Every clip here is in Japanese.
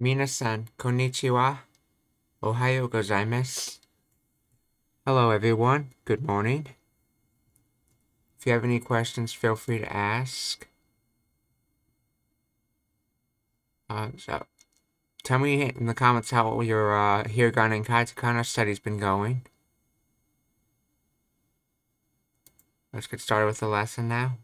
Minasan, konnichiwa. Ohayo gozaimasu. Hello, everyone. Good morning. If you have any questions, feel free to ask. Uh, so, tell me in the comments how your uh, Hiragana and Katakana study's been going. Let's get started with the lesson now.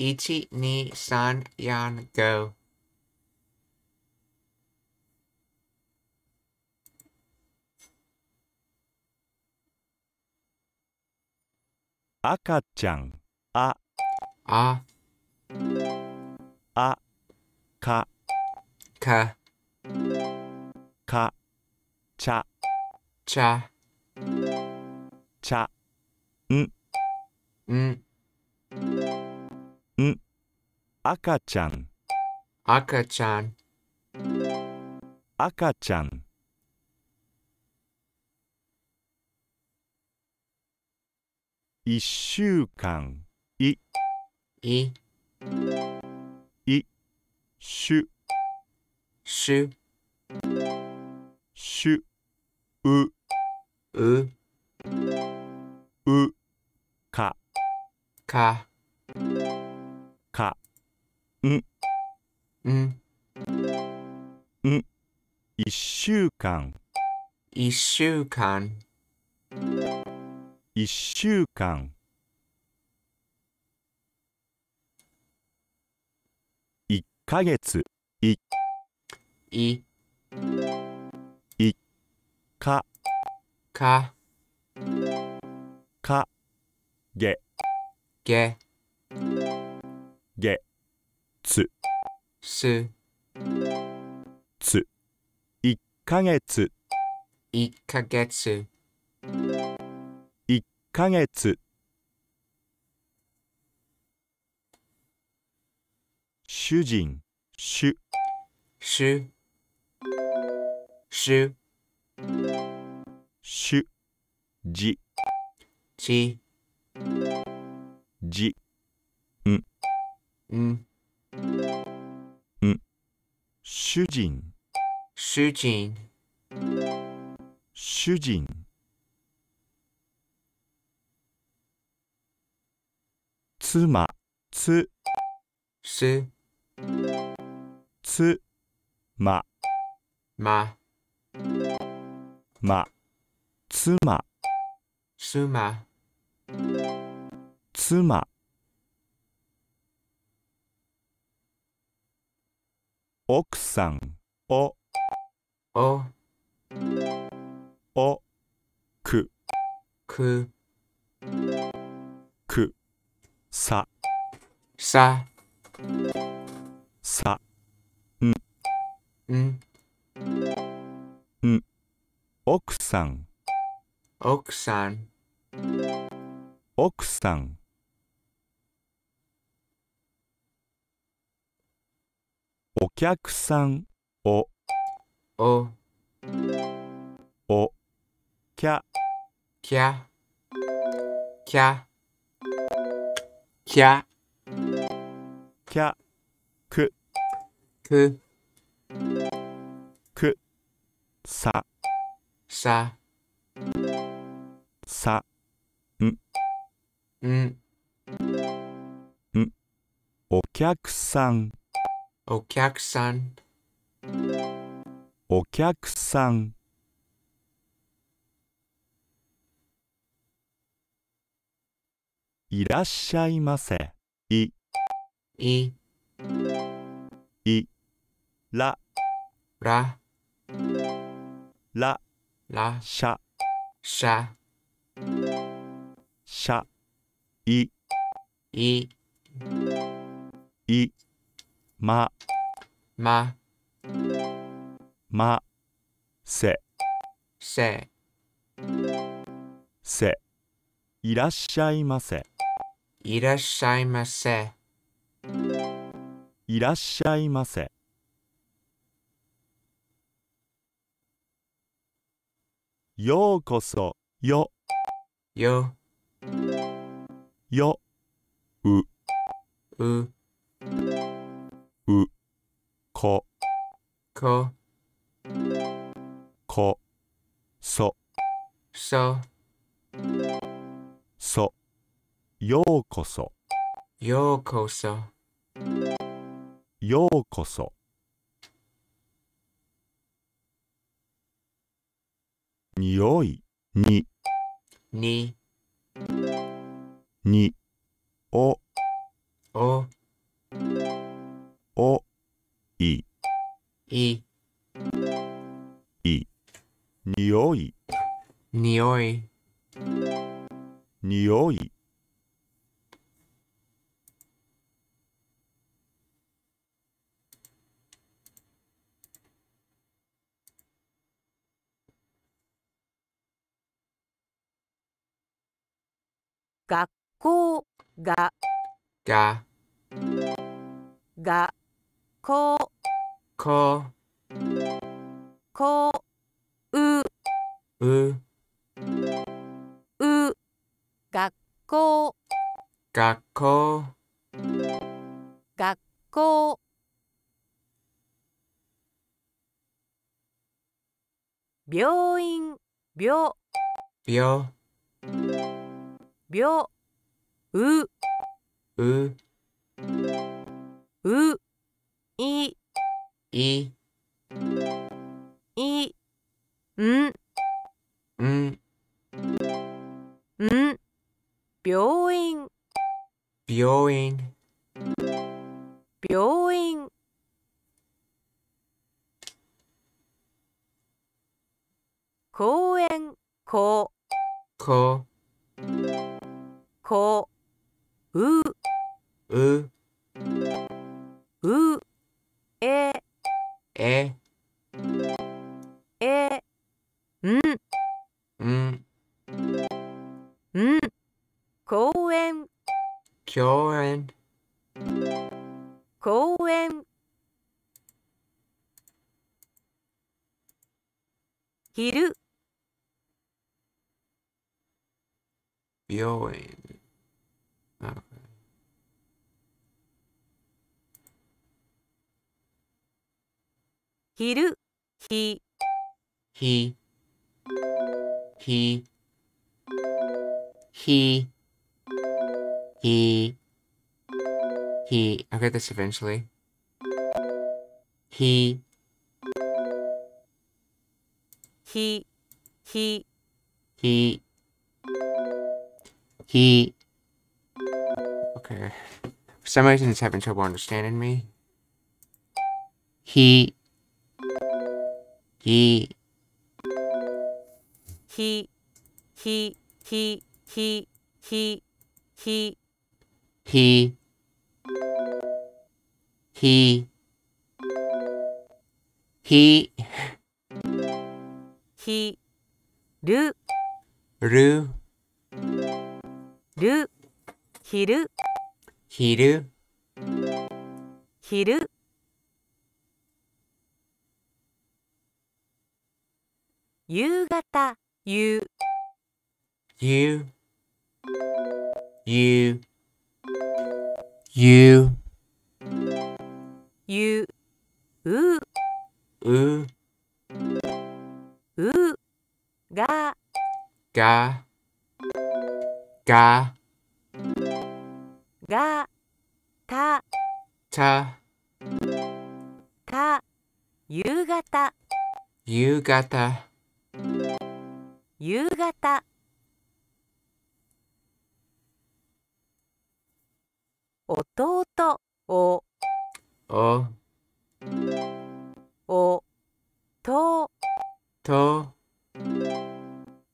Ichi, ni, san, yan, go. 赤ちゃんああ、あかか、かちゃちゃ、ちゃん、赤ちゃん。赤ちゃん、赤ちゃん。一週間。い。い、しゅしゅ、しゅう。う、う。かか、かん、一週間。一週間、一週間。一ヶ月。い、かか、かげげ、げつ。す、つ。一ヶ月一ヶ月、一ヶ月主人。主。しゅ、しゅ、主。じ。じ、じ。ん、主人。主人、主人。妻。つ。す、つ。ま。ま、ま。妻。すま、妻奥さん。お。お、お。く。く、く。さ。さ、さ。ん、奥さん。奥さん、奥さんお客さんおお、お。きゃきゃ、きゃ、きゃ、きゃく。く、く。さ。さ、さ。ん、お客さんお客さん、お客さん。いらっしゃいませ。い。い、ら。ら、ら。ら、しゃ。しゃ、しゃ。い。い、いまま、ませせ、せいらっしゃいませ。いらっしゃいませ。いらっしゃいませ。ようこそ、よ、よ、よ、う、う、こ、こ、こ、そ、そ、そ、ようこそ、ようこそ。ようこそ。におい、に、に、に、病院。病。病、病。う。う、う。い。い、い。ん。ん、ん。病院。病院、病院公園こ。こ、こ。う。う、う。え。え、え。ん。ん、ん。公園。公園、公園。昼 Viewing. Okay. Hiru. He. He. He. He. He. He. I'll get this eventually. He. He. He. He. He... Okay. For some reason, he's having trouble understanding me. He... He... He... He... He... He... He... He... He... He... He... He... Ru... Ru... る昼。昼。昼。夕ゆ夕。夕。夕。夕。う。夕夕夕 ga, がた ta, た夕方。yugata, 夕方。弟お。o, お。と。to,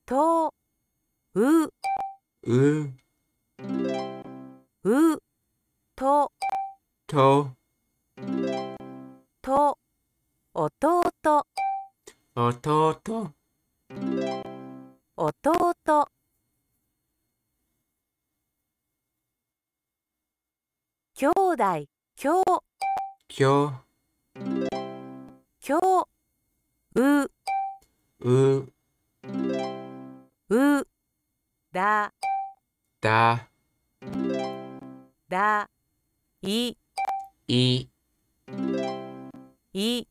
と。うう。う。と。と。と。弟。弟。弟。兄弟。今日今日う。う。う。だ。だ、だ、い、い、い、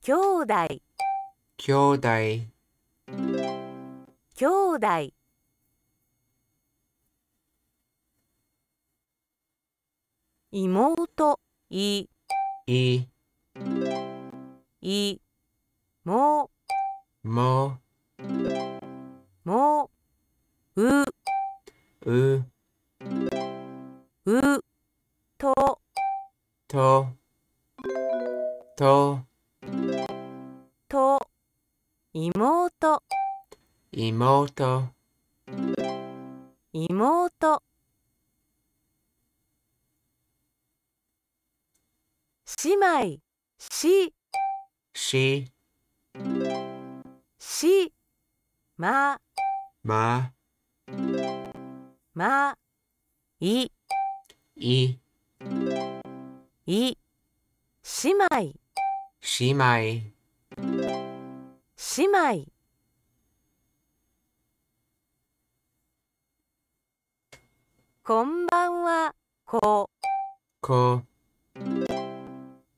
兄弟、きょうだい、兄弟。妹、い、い、い、も、も、も、う、う、う、と、と、と、と、妹、妹、妹。姉妹、し、し、し、ま、ま、ま、い、い、い、姉妹、姉妹、姉妹。こんばんは、こ、こ、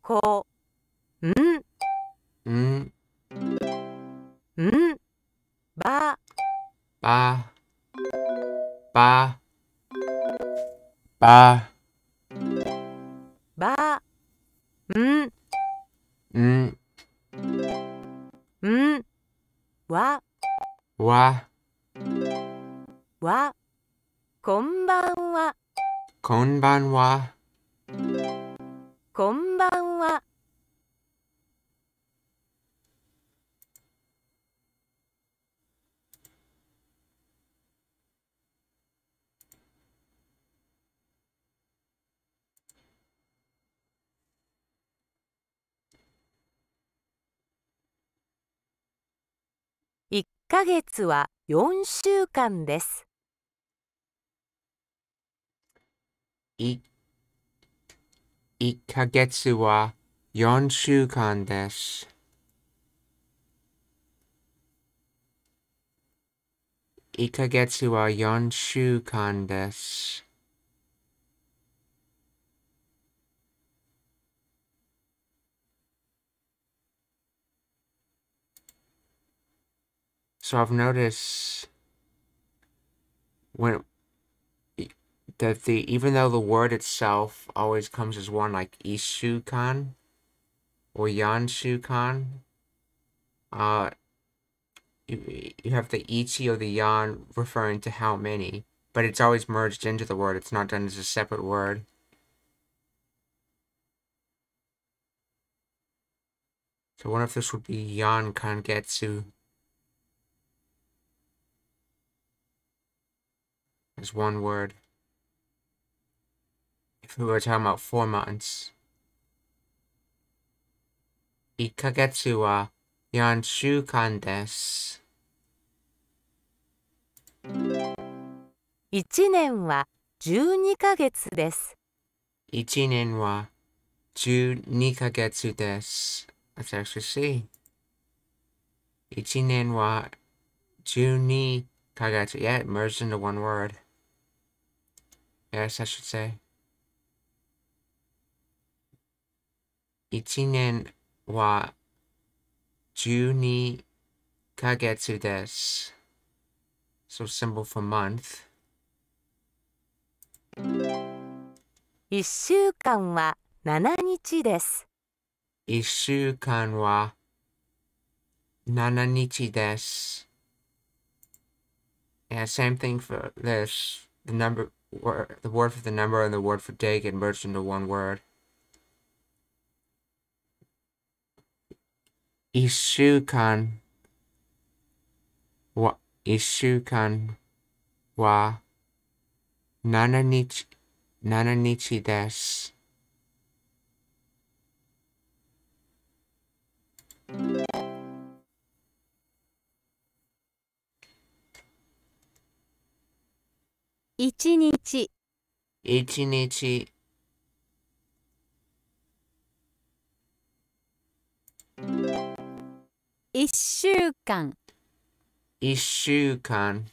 こ、ん、ん、ん、ば、ば、ば、ば、ば、ん、ん、ん、わ、わ、わ、こんばんは、こんばんは、こんばんは。1ヶ月は4週間です。い、1ヶ月は4週間です。1ヶ月は4週間です。So I've noticed when that the even though the word itself always comes as one like ishukan or yanshukan, uh, you, you have the ichi or the yan referring to how many, but it's always merged into the word. It's not done as a separate word. So I wonder if this would be yan kangetsu as one word. If we were talking about four months. 1ヶ月は4週間です。 1年は12ヶ月です。 1年は12ヶ月です。Let's actually see. 1年は12ヶ月. Yeah, it merged into one word. Yes, I should say. 1年は12ヶ月です。So symbol for month. 1週間は7日です。 1週間は7日です。Yeah, same thing for this. The number, word, the word for the number and the word for day get merged into one word. Ishukan wa Ishukan wa Nananichi Nananichi desu. 一日。一日。一週間。一週間。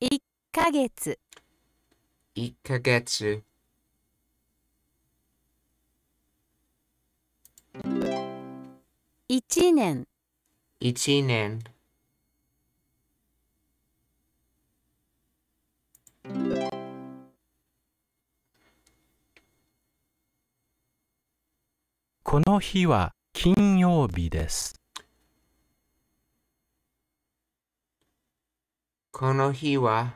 一ヶ月。一ヶ月。1年、一年、この日は金曜日です。この日は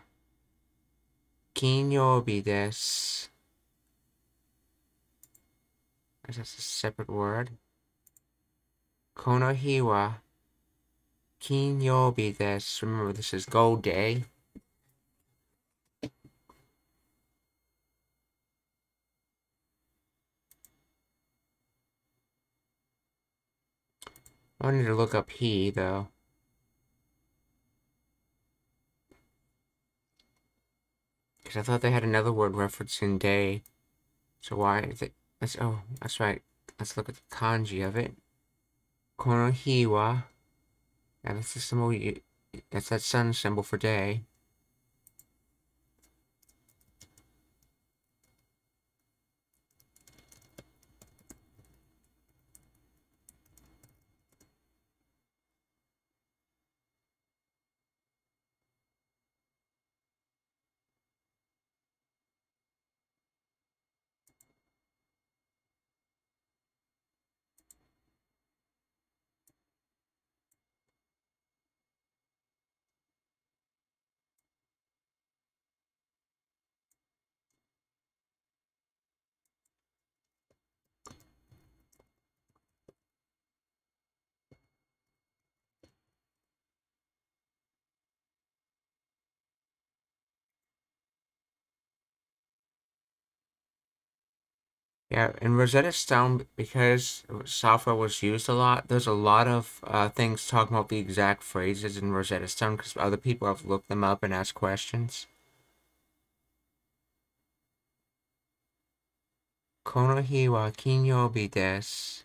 金曜日です。Is that's a separate word. Konohiwa Kinyobi This Remember, this is Gold Day. I need to look up he, though. Because I thought they had another word referencing day. So why is it? Let's, oh, that's right. Let's look at the kanji of it. Konohiwa. Yeah, that's the symbol you, that's that sun symbol for day. Yeah, in Rosetta Stone, because software was used a lot, there's a lot of uh, things talking about the exact phrases in Rosetta Stone because other people have looked them up and asked questions. Konohi wa kinyobi desu.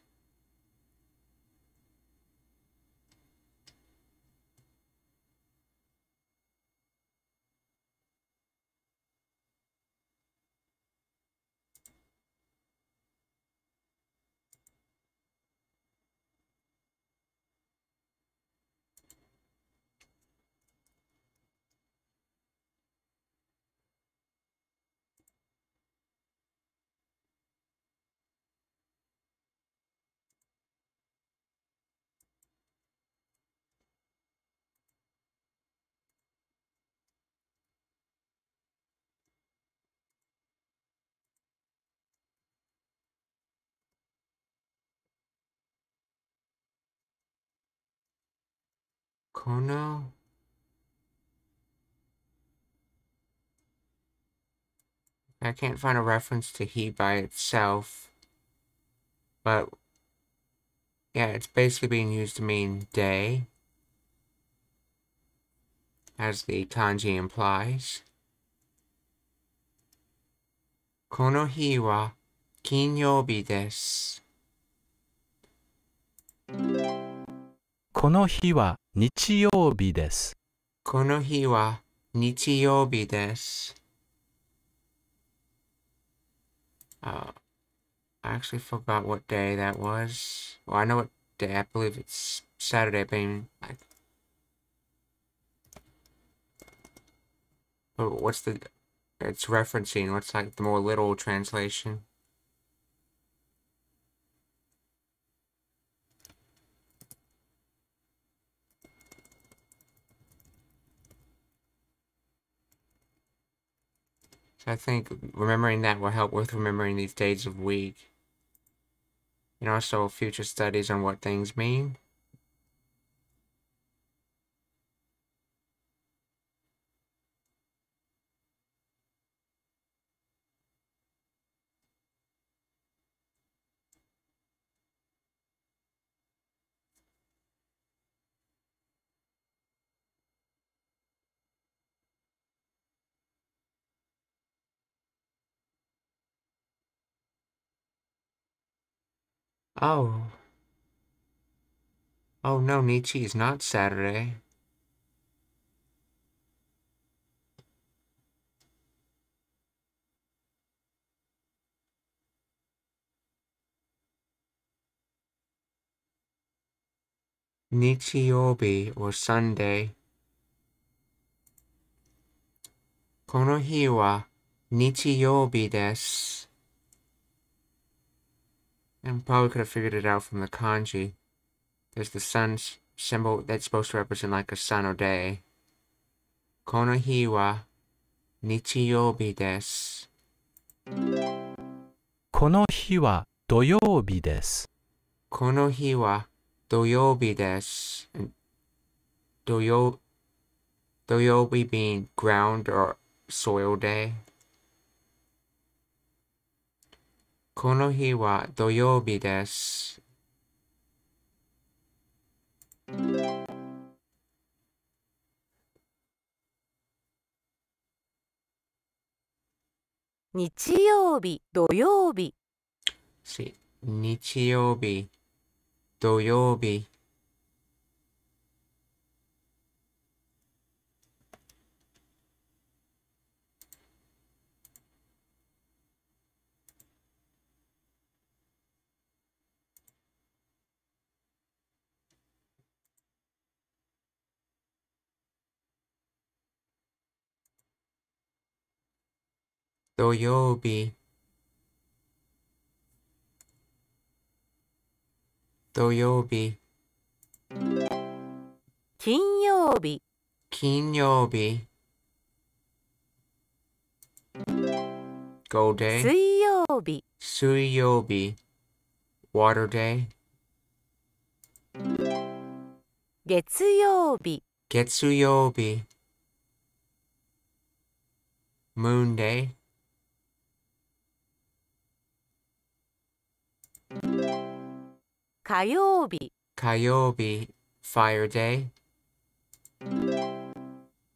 Kono? I can't find a reference to he by itself. But yeah, it's basically being used to mean day. As the kanji implies. Kono hi wa kinyobi desu. この日は日曜日です。この日は日曜日です。Uh, I actually forgot what day that was. Well, I know what day. I believe it's Saturday, but I mean, like, but what's the? It's referencing. What's like the more literal translation? So I think remembering that will help with remembering these days of week. And also future studies on what things mean. Oh. Oh no, Nietzsche is not Saturday. Nichiyobi or Sunday. この日は日曜日です。And probably could have figured it out from the kanji. There's the sun s- symbol that's supposed to represent like a sun or day. この日は日曜日です。この日は土曜日です。この日は土曜日です。And 土曜土曜日 being ground or soil day. この日は土曜日です。日曜日、土曜日、日曜日、土曜日。土曜日、土曜日、金曜日、金曜日。Go day, 水曜日、水曜日。Water day, 月曜日、月曜日。Moon day, 火曜日、火曜日。Fire day,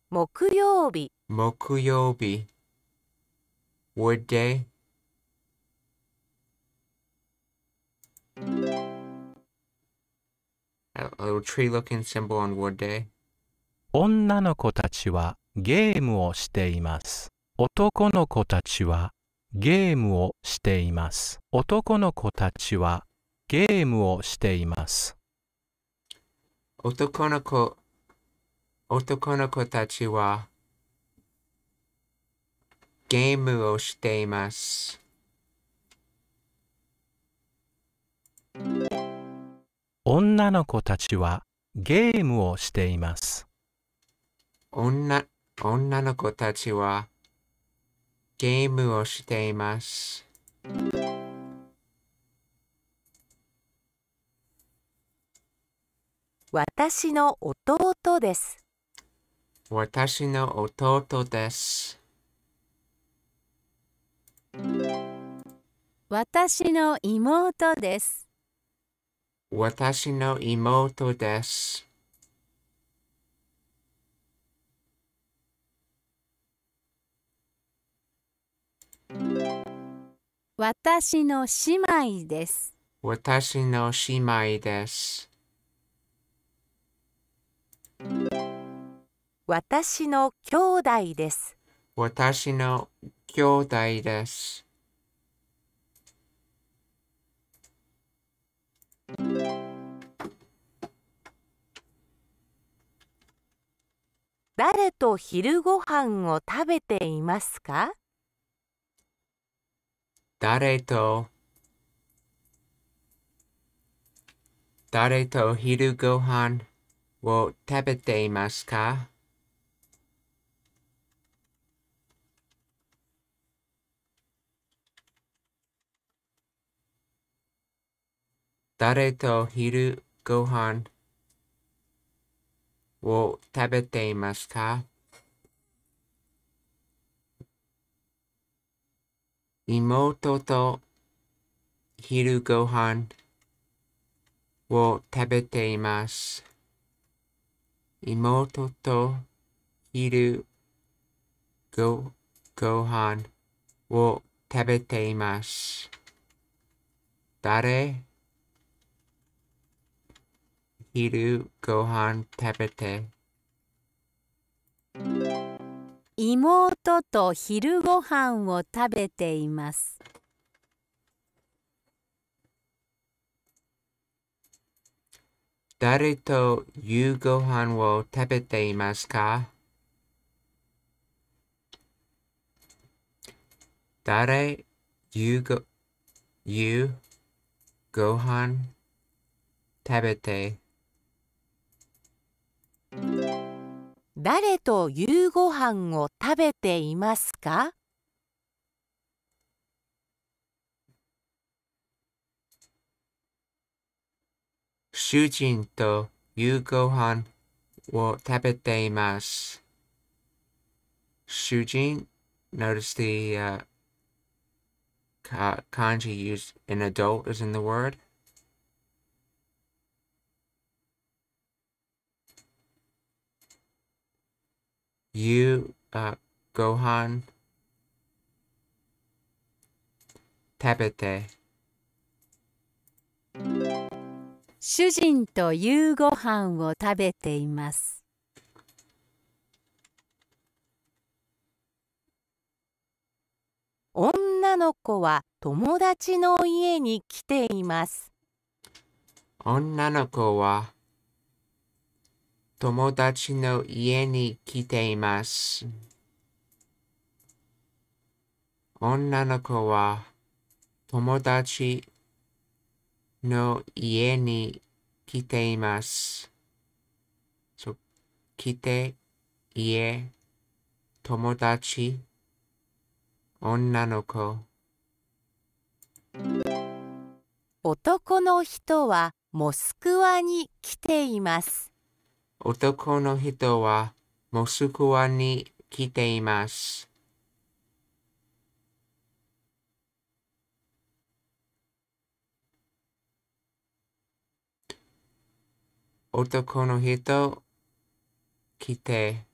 木曜日、木曜日。Wood day, a a little tree looking symbol on wood day. 女の子たちはゲームをしています。男の子たちはゲームをしています。男の子たちはゲームをしています。男の子、男の子たちはゲームをしています。女の子たちはゲームをしています。女、女の子たちはゲームをしています。私の弟です。私の弟です。私の妹です。私の妹です。私の姉妹です。私の姉妹です。私の兄弟です。私の兄弟です。誰と昼ご飯を食べていますか？誰と？誰と昼ご飯を食べていますか？誰と昼ご飯を食べていますか？妹と昼ご飯を食べています。妹と昼ごご飯を食べています。誰昼ご飯食べて。妹と昼ご飯を食べています。誰と夕ご飯を食べていますか？誰夕ご夕ご飯食べて誰と夕ご飯を食べていますか主人と夕ご飯を食べています。主人 notice the uh, ka- kanji used an adult is in the word. You uh, gohan 食べて主人と夕ご飯を食べています。女の子は友達の家に来ています。女の子は友達の家に来ています。女の子は友達の家に来ています。そ来て、家、友達、女の子。男の人はモスクワに来ています。男の人はモスクワに来ています。男の人来て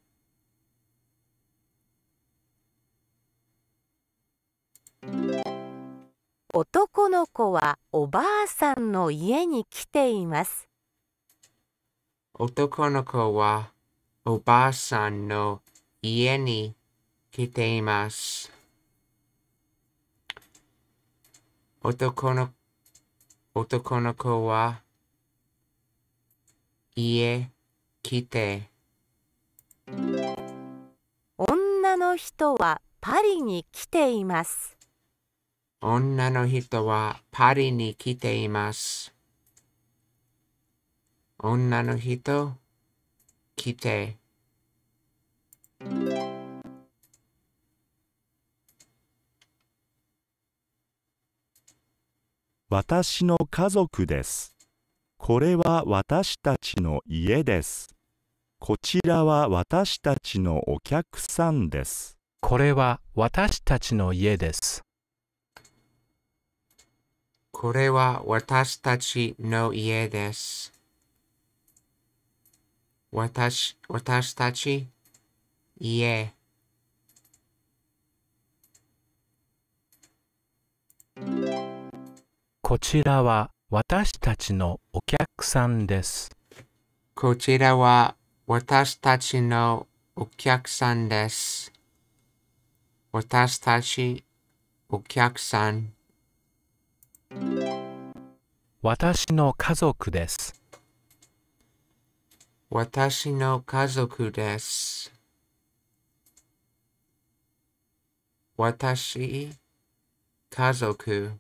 男の子はおばあさんの家に来ています。男の子はおばあさんの家に来ています。男の男の子は家来て女の人はパリに来ています。女の人はパリに来ています。女の人来て私の家族です。これは私たちの家です。こちらは私たちのお客さんです。これは私たちの家です。これは私たちの家です。私、私たち、家。こちらは私たちのお客さんです。こちらは私たちのお客さんです。私たち、お客さん。私の家族です。私の家族です。私、家族。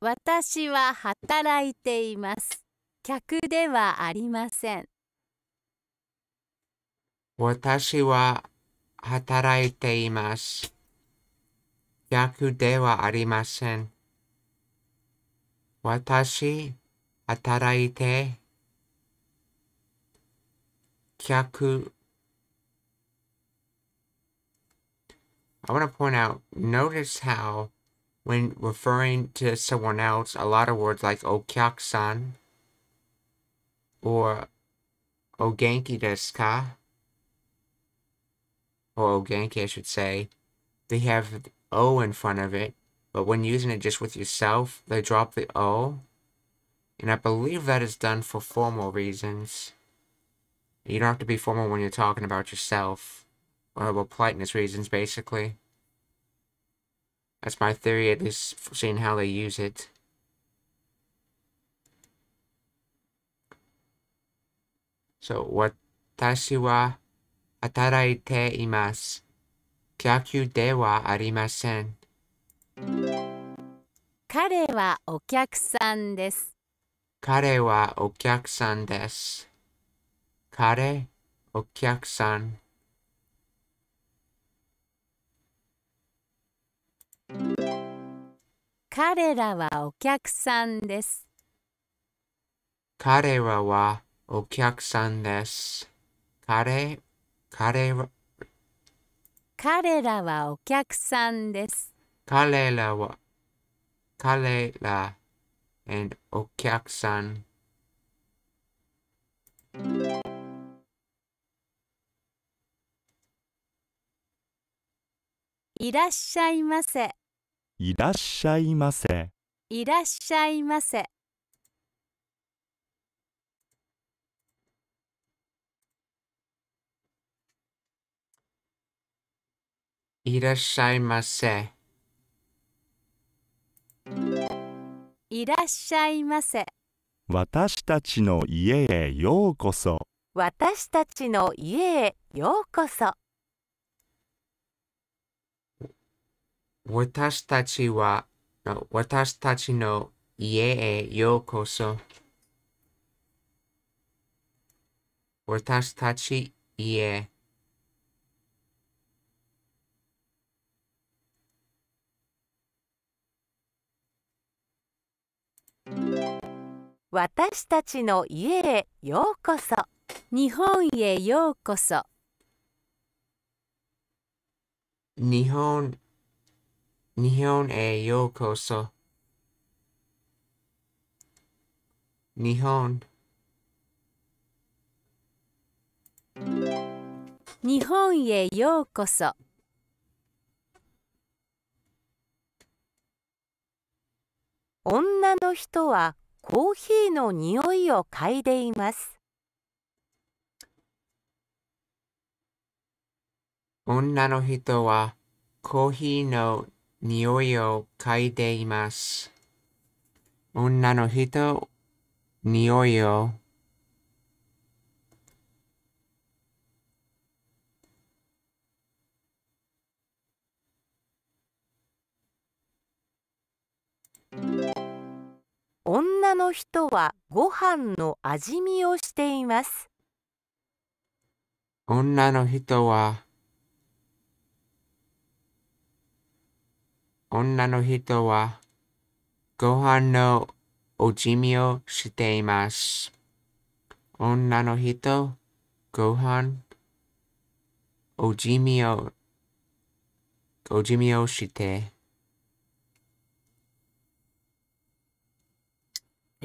私は働いています。客ではありません。私は働いています。客ではありません。私、働いて、客。I want to point out, notice how when referring to someone else, a lot of words like okyak-san or Ogenki desu ka? Or Ogenki, I should say. They have the O in front of it, but when using it just with yourself, they drop the O. And I believe that is done for formal reasons. You don't have to be formal when you're talking about yourself. Or well, politeness reasons, basically. That's my theory, at least seeing how they use it. So, 私は働いています。客ではありません。彼はお客さんです。彼はお客さんです。彼、お客さん。彼らはお客さんです。彼らはお客さんです。彼、彼ら、彼らはお客さんです。彼らは、彼ら、and お客さん。いらっしゃいませ。いらっしゃいませ。いらっしゃいませ。いらっしゃいませ。いらっしゃいませ。私たちの家へようこそ。私たちの家へようこそ。私たちは、あ私たちの家へようこそ。私たち家。私たちの家へようこそ。日本へようこそ。日本、日本へようこそ。日本、日本へようこそ。女の人はコーヒーの匂いを嗅いでいます。女の人はコーヒーの匂いを嗅いでいます。女の人、匂いをの人はご飯の味見をしています。女の人は女の人はご飯のおじみをしています。女の人、ご飯、おじみを、おじみをして。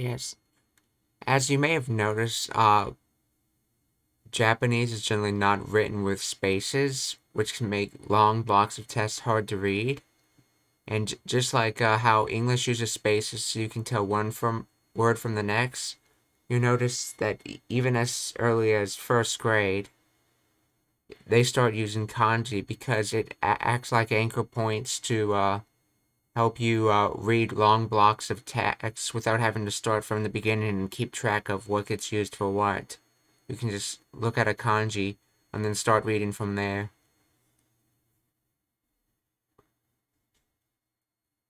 Yes. As you may have noticed, uh, Japanese is generally not written with spaces, which can make long blocks of text hard to read. And just like uh, how English uses spaces so you can tell one from word from the next, you notice that even as early as first grade, they start using kanji because it acts like anchor points to uh, help you uh, read long blocks of text without having to start from the beginning and keep track of what gets used for what. You can just look at a kanji and then start reading from there.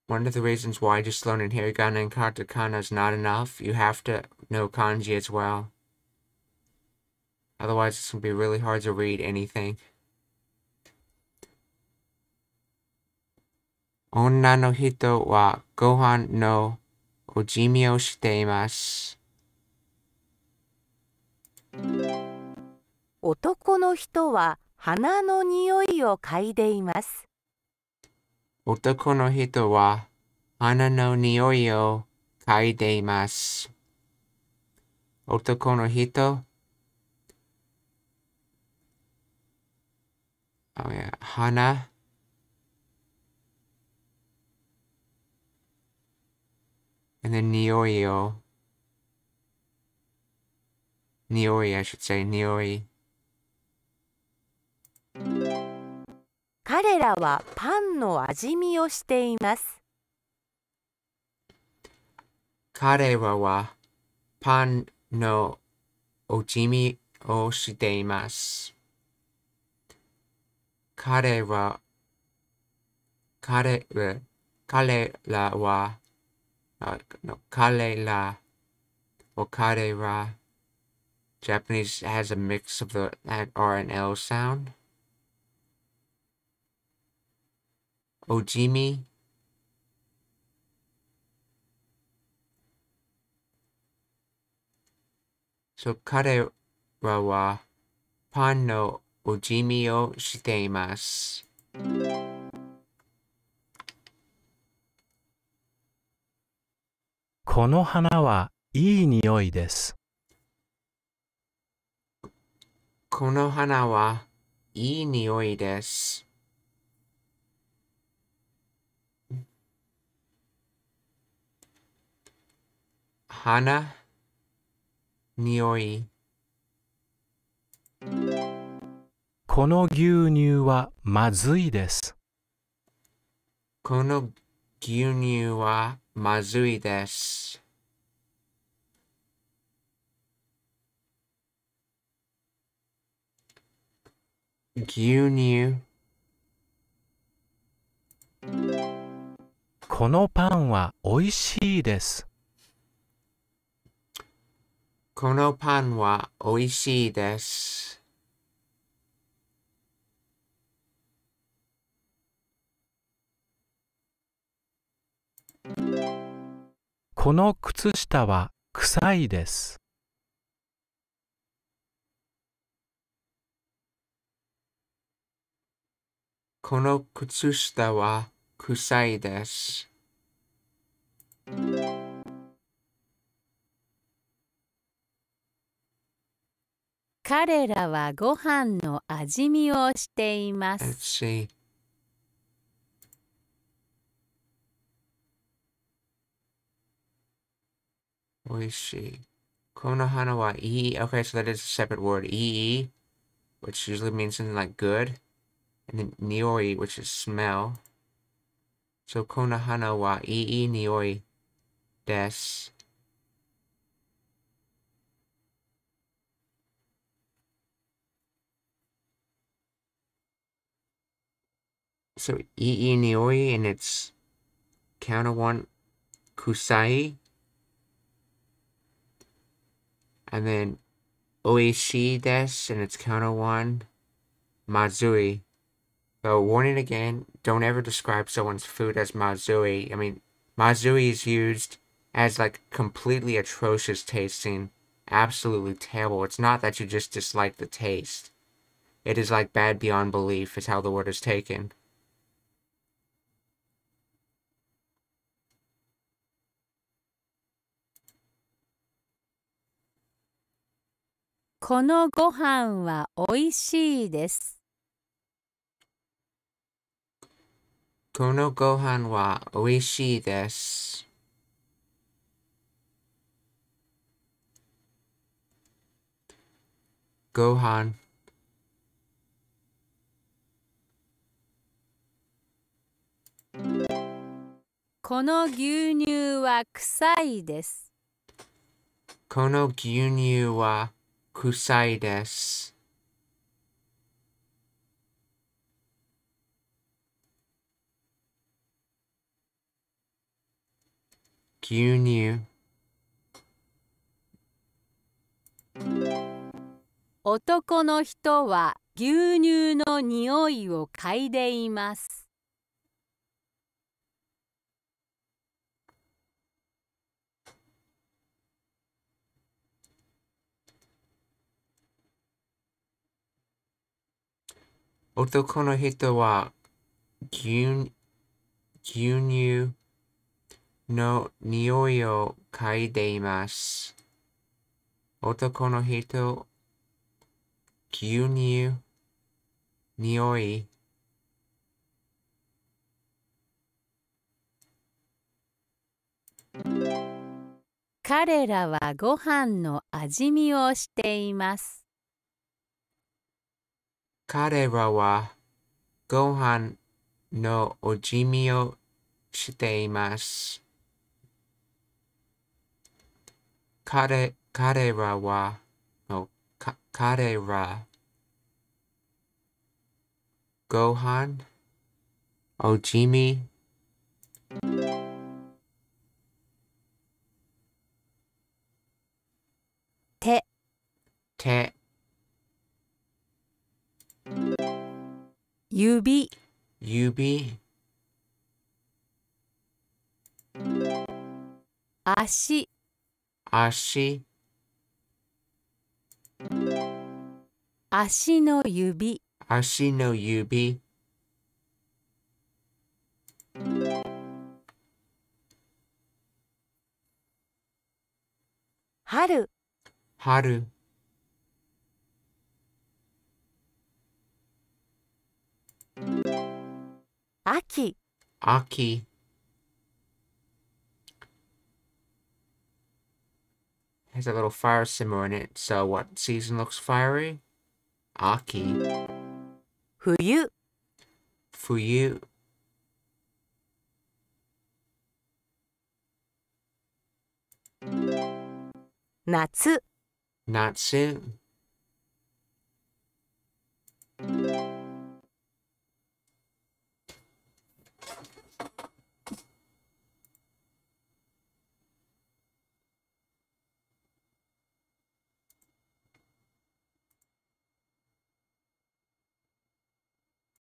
One of the reasons why just learning hiragana and katakana is not enough, you have to know kanji as well. Otherwise, it's going to be really hard to read anything. 女の人はご飯のおじみをしています。男の人は花の匂いを嗅いでいます。男の人は花の匂いを嗅いでいます。男の人 Oh And then Nioio. Nioi, I should say, Nioi. 彼らはパンの味見をしています。彼らはパンのおじみをしています。彼ら、彼ら、彼らは、あの彼ら、or 彼ら、Japanese has a mix of the R and L sound. Ojimi So 彼らはパンのおこの花はいい匂いです。この花はいい匂いです。花、匂い、この牛乳はまずいです。この牛乳はまずいです。牛乳、このパンはおいしいです。このパンはおいしいです。この靴下は臭いです。この靴下は臭いです。彼らはご飯の味見をしていま Let's す。Oishi. Konohana wa ii. Okay, so that is a separate word. Ii, which usually means something like good. And then nioi, which is smell. So konohana wa ii nioi des. So ii nioi and it's counter one kusai. And then oishi des and it's counter one mazui. So warning again, don't ever describe someone's food as mazui. I mean, mazui is used as like completely atrocious tasting, absolutely terrible. It's not that you just dislike the taste. It is like bad beyond belief is how the word is taken. このご飯はおいしいです。このご飯は美味しいです。ご飯、この牛乳は臭いです。この牛乳は臭いです。牛乳、男の人は牛乳の匂いを嗅いでいます。男の人は牛牛乳の匂いを嗅いでいます。男の人、牛乳、匂い、彼らはご飯の味見をしています。彼らはご飯のおじみをしています。彼、彼らは、の、か、彼ら、ご飯、おじみ、手、手、指、指、足、足、足の指、足の指、春、春、Aki. Aki has a little fire simmer in it, so what season looks fiery? Aki. Fuyu. Fuyu. Natsu. Natsu.